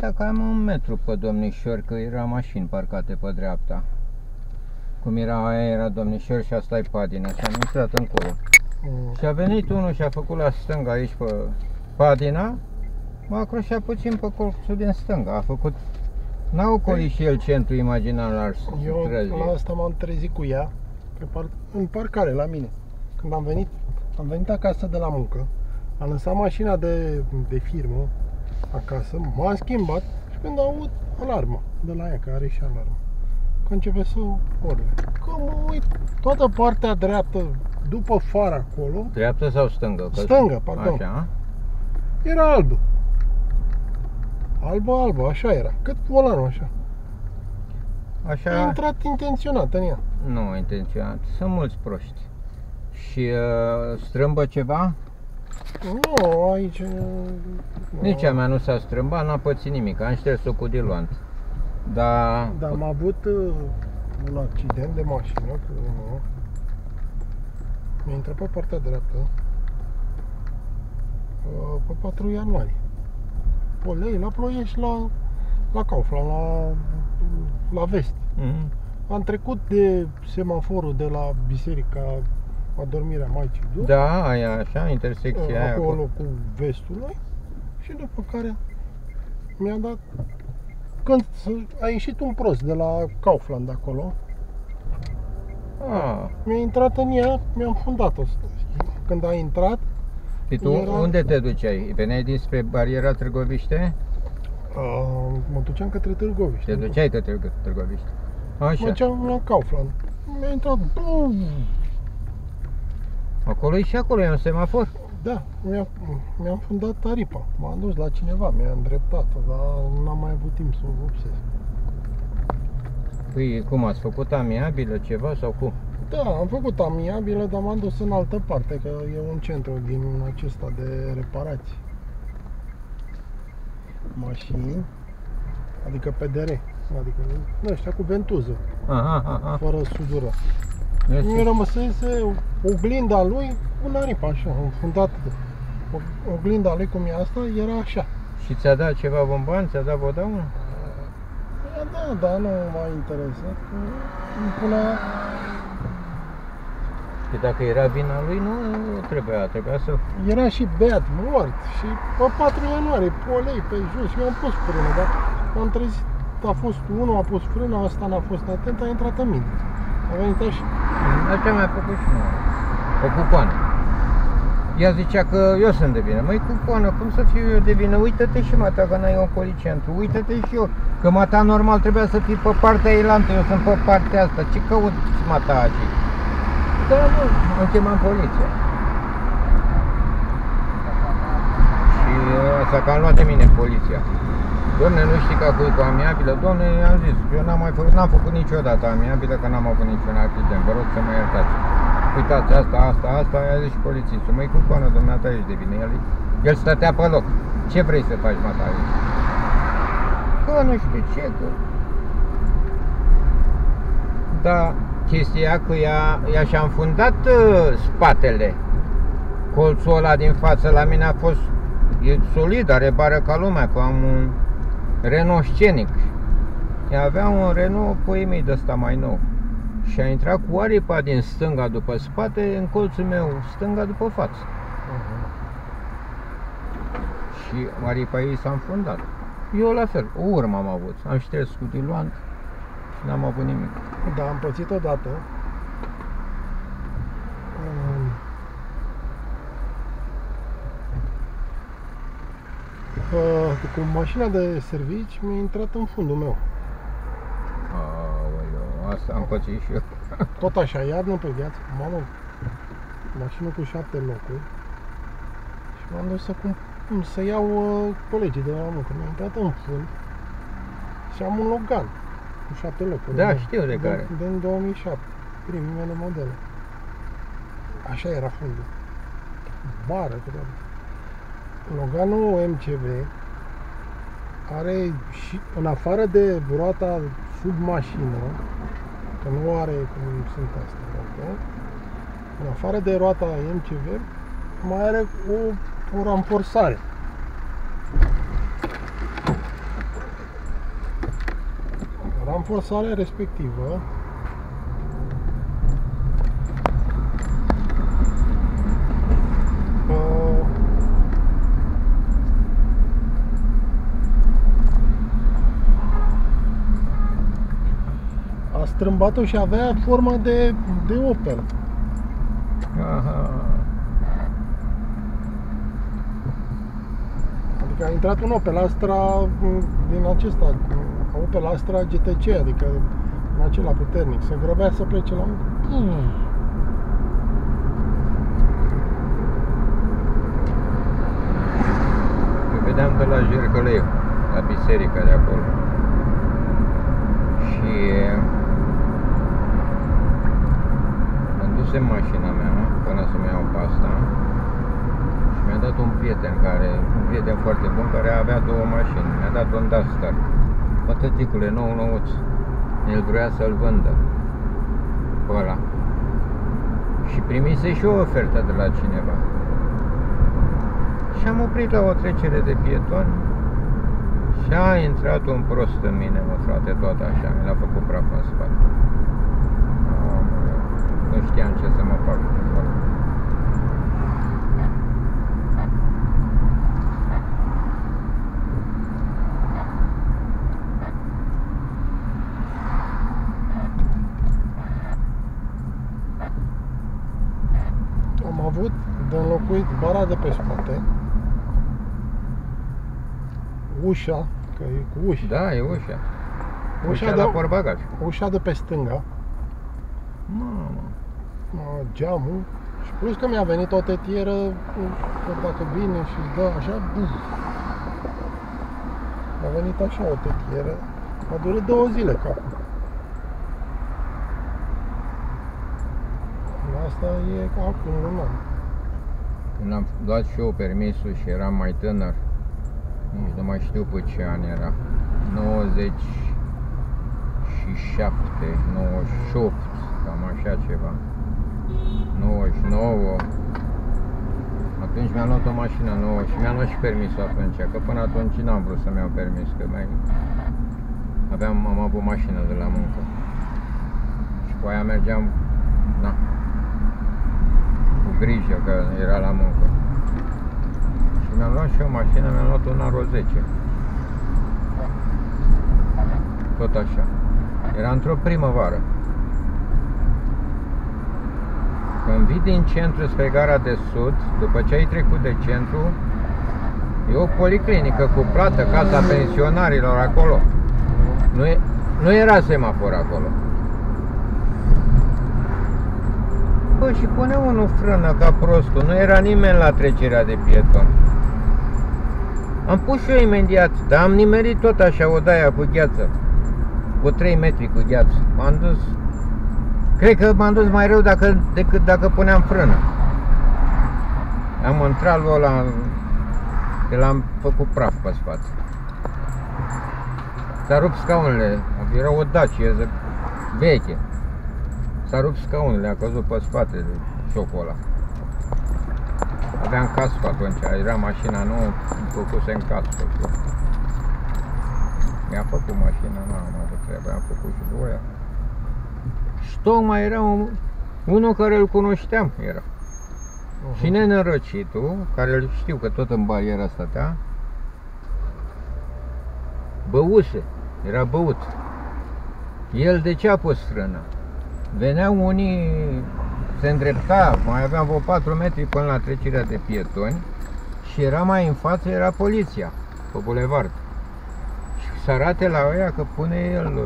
înaintea cam un metru pe domnișor, că era mașini parcate pe dreapta. Cum era aia, era domnișor și asta e padina și am intrat încolo. Mm. Și a venit unul și a făcut la stânga aici pe padina, m-a acroșat puțin pe colțul din stânga, a făcut N-a ocolit și el centru imaginar al Eu străzii. la asta m-am trezit cu ea pe par, în parcare la mine. Când am venit, am venit acasă de la muncă, am lăsat mașina de, de firmă acasă, m-am schimbat și când aud alarma de la ea, care are și alarmă, că începe să orbe. Că mă uit, toată partea dreaptă, după fara acolo, Dreaptă sau stângă? Că- Stângă, pardon. Așa. era albă. Albă, albă, așa era. Cât volanul așa. A Așa, intrat intenționat în ea. nu intenționat. Sunt mulți proști. Și uh, strâmbă ceva? Nu, aici... Nu. Nici a mea nu s-a strâmbat, n-a pățit nimic. Am șters-o cu diluant. Dar Da, am avut uh, un accident de mașină cu unul. Mi-a intrat pe partea dreaptă. uh, Pe 4 ianuarie. Pe lei, la Ploiești, la, la Kaufland, la, la vest. Mhm. Am trecut de semaforul de la Biserica Adormirea Maicii Duh, Da, aia așa, intersecția aia. acolo cu- cu vestul noi și după care mi-a dat când s- a ieșit un prost de la Kaufland acolo, Ah, mi-a intrat în ea, mi-am fundat-o. Când a intrat, și tu Era- unde te duceai? Veneai dinspre bariera Târgoviște? a, mă duceam către Târgoviște. Te duceai către Târgoviște. Așa. Mă duceam la Kaufland. Mi-a intrat, bum, Acolo e și acolo, e un semafor. da, mi-a, mi-am fundat taripa. M-am dus la cineva, mi-a îndreptat-o, dar n-am mai avut timp să o vopsesc. Păi, cum ați făcut amiabilă ceva sau cum? Da, am făcut amiabilă, dar m-am dus în altă parte, că e un centru din acesta de reparații. Mașini, adică PDR, adică nu ăștia cu ventuză, Aha, aha. fără sudură. Este- Mi rămăsese oglinda lui un arip așa, înfundat. O- Oglinda lui cum e asta, era așa. Și ți-a dat ceva bomban? Ți-a dat vodaună? Ia Da, dar nu m-a interesat. că Îmi punea Că dacă era vina lui, nu trebuia, trebuia să... Era și beat, mort și pe 4 ianuarie, polei pe jos, eu am pus frână, dar m-am trezit, a fost unul a pus frână, ăsta n-a fost atent, a intrat în mine. A venit așa, Așa mi-a făcut și nouă. O cucoană. Ea zicea că eu sunt de vină. Măi, cucoană, cum să fiu eu de vină? Uită-te și mata că n-ai ocolit centru. Uită-te și eu. Că mata normal trebuia să fii pe partea elantă, eu sunt pe partea asta. Ce căut mata aici? Da, nu, am chemat poliția. Și uh, s-a cam luat de mine poliția. Doamne, nu știi că cu cu amiabilă? Doamne, am zis, eu n-am mai făcut, n-am făcut niciodată amiabilă, că n-am avut niciun accident. Vă rog să mă iertați. Uitați, asta, asta, asta, i-a zis și polițistul. Măi, cu coană, dumneata, ești de bine. El, el stătea pe loc. Ce vrei să faci, mata, aici? Că nu știu ce, că... Da, chestia că ea, ea și-a înfundat uh, spatele. Colțul ăla din față la mine a fost e solid, are bară ca lumea, că am un Renault Scenic. Ea avea un Renault Poemii de ăsta mai nou. Și a intrat cu aripa din stânga după spate în colțul meu, stânga după față. Și aripa ei s-a înfundat. Eu la fel, o urmă am avut. Am șters cu diluant și n-am avut nimic. da, am pățit odată. Uh, cu mașina de servici mi-a intrat în fundul meu. Aoleu, asta am pățit și eu. Tot așa, iarnă pe viață, mamă, mașină cu șapte locuri și m-am dus să, cum, să iau uh, colegii de la muncă. Mi-a intrat în fund și am un Logan cu șapte locuri. Da, nou, știu de care. Din 2007, primii mele modele. Așa era fundul. Bară, cu toate. Loganul MCV are și în afară de roata sub mașină, că nu are cum sunt astea, roate, în afară de roata MCV, mai are o, o ramporsare. Ramporsarea respectivă strâmbat-o și avea formă de, de Opel. Aha. Adică a intrat un Opel Astra m, din acesta, m, Opel Astra GTC, adică în acela puternic. Se grăbea să plece la muncă. Mm. Îl vedeam de la Jercăleu, la biserica de acolo. Și condusem mașina mea până să-mi iau pasta și mi-a dat un prieten care, un prieten foarte bun care avea două mașini. Mi-a dat un Duster. Bă, tăticule, nou nouț. El vrea să-l vândă pe ăla. Și primise și o ofertă de la cineva. Și am oprit la o trecere de pietoni și a intrat un prost în mine, mă, frate, tot așa, mi l-a făcut praf în spate. Aoleu, Nu știam ce să mă fac. Am avut de înlocuit bara de pe spate, ușa, că e cu uși, Da, e ușa. ușa, Ușa de, la portbagaj. ușa de pe stânga, Mamă. a, geamul, și plus că mi-a venit o tetieră, că dacă vine și îți dă așa, buf. Mi-a venit așa o tetieră, a durat două zile capul. Asta e ca acum un an. Când am luat și eu permisul și eram mai tânăr, nici nu mai știu pe ce an era, 97, 98, cam așa ceva, 99. Atunci mi-am luat o mașină nouă și mi-am luat și permisul atunci, că până atunci n-am vrut să-mi iau permis, că mai aveam, am avut mașină de la muncă. Și cu aia mergeam, na, cu grijă că era la muncă. Și mi-am luat și o mașină, mi-am luat un Aro 10. Tot așa. Era într-o primăvară. Când vii din centru spre gara de sud, după ce ai trecut de centru, e o policlinică cu plată, casa pensionarilor acolo. Nu, e, nu era semafor acolo. Bă, și pune unul frână ca prostul, nu era nimeni la trecerea de pieton. Am pus și eu imediat, dar am nimerit tot așa odaia cu gheață. Cu 3 metri cu gheață. M-am dus... Cred că m-am dus mai rău dacă, decât dacă puneam frână. Am intrat lui ăla, că l-am făcut praf pe spate. S-a rupt scaunele, era o Dacia zi- veche. S-a rupt scaunele, a căzut pe spate de șocul ăla. Aveam casco atunci, era mașina nouă, îmi făcusem casco și eu. Mi-a făcut mașina, nu am avut treabă, am făcut și voia. Și tocmai era un, unul care îl cunoșteam, era. Și nenorocitul, care îl știu că tot în bariera stătea, băuse, era băut. El de ce a pus frână? Veneau unii, se îndrepta, mai aveam vreo 4 metri până la trecerea de pietoni și era mai în față, era poliția pe bulevard. Și să arate la ăia că pune el,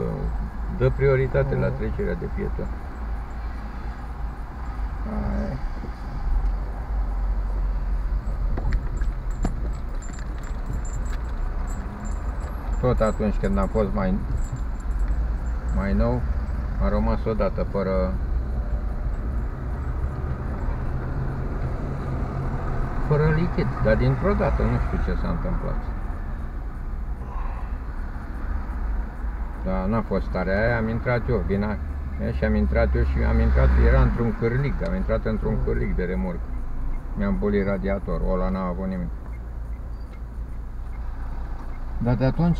dă prioritate la trecerea de pietoni. Ai. Tot atunci când am fost mai, mai nou, am rămas odată fără fără lichid, dar dintr-o dată nu știu ce s-a întâmplat. Dar n-a fost starea aia, am intrat eu, vina, e, și am intrat eu și am intrat, era într-un cârlic, am intrat într-un cârlic de remorc. Mi-am bulit radiatorul, ăla n-a avut nimic. Dar de atunci